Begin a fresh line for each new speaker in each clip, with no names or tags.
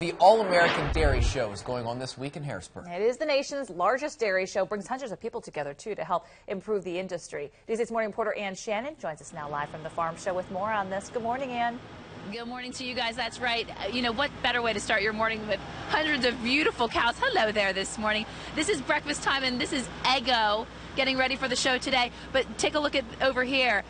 The All-American Dairy Show is going on this week in Harrisburg.
It is the nation's largest dairy show, brings hundreds of people together, too, to help improve the industry. Daisy's Morning Reporter Ann Shannon joins us now live from the farm show with more on this. Good morning, Ann.
Good morning to you guys. That's right. Uh, you know, what better way to start your morning with hundreds of beautiful cows? Hello there this morning. This is breakfast time, and this is Eggo getting ready for the show today. But take a look at over here.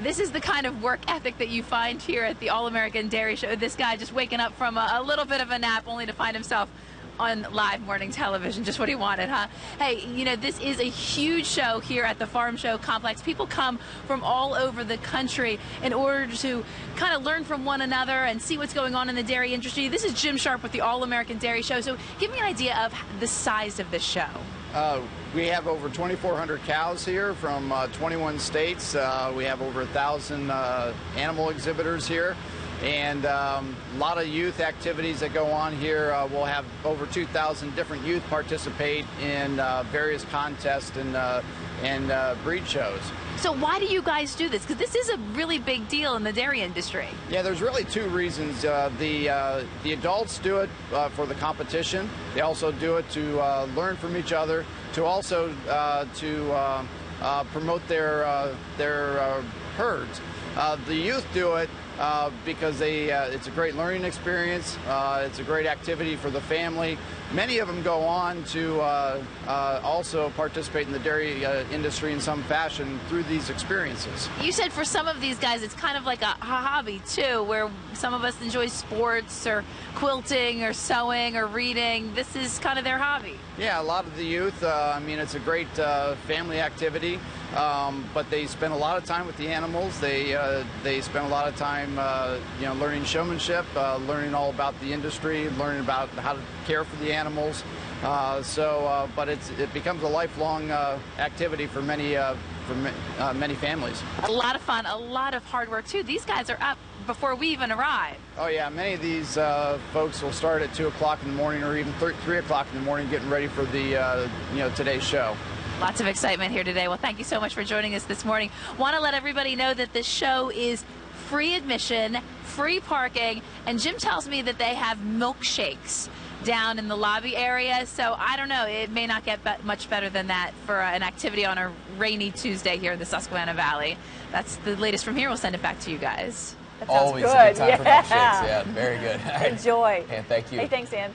This is the kind of work ethic that you find here at the All American Dairy Show. This guy just waking up from a, a little bit of a nap only to find himself on live morning television. Just what he wanted, huh? Hey, you know, this is a huge show here at the Farm Show Complex. People come from all over the country in order to kind of learn from one another and see what's going on in the dairy industry. This is Jim Sharp with the All American Dairy Show. So give me an idea of the size of this show.
Uh, we have over 2,400 cows here from uh, 21 states. Uh, we have over a thousand uh, animal exhibitors here, and um, a lot of youth activities that go on here. Uh, we'll have over 2,000 different youth participate in uh, various contests and and breed shows.
So why do you guys do this? Because this is a really big deal in the dairy industry.
Yeah, there's really two reasons. Uh, the uh, the adults do it uh, for the competition. They also do it to uh, learn from each other. To also uh, to uh, promote their their herds. the youth do it uh, because they, uh, it's a great learning experience. Uh, it's a great activity for the family. Many of them go on to uh, uh, also participate in the dairy industry in some fashion through these experiences.
You said for some of these guys, it's kind of like a hobby too, where some of us enjoy sports or quilting or sewing or reading. This is kind of their hobby.
Yeah, a lot of the youth. I mean, it's a great family activity. Um, but they spend a lot of time with the animals. They uh, they spend a lot of time, uh, you know, learning showmanship, uh, learning all about the industry, learning about how to care for the animals. Uh, so, uh, but it's it becomes a lifelong uh, activity for many for many families.
A lot of fun, a lot of hard work too. These guys are up before we even arrive.
Oh yeah, many of these folks will start at two o'clock in the morning or even three o'clock in the morning, getting ready for the you know today's show.
Lots of excitement here today. Well, thank you so much for joining us this morning. Want to let everybody know that this show is free admission, free parking, and Jim tells me that they have milkshakes down in the lobby area. So I don't know. It may not get be much better than that for uh, an activity on a rainy Tuesday here in the Susquehanna Valley. That's the latest from here. We'll send it back to you guys.
That sounds
Always
good.
a good time
yeah.
for milkshakes. Yeah, very good.
Enjoy.
And thank you.
Hey, thanks, Ann.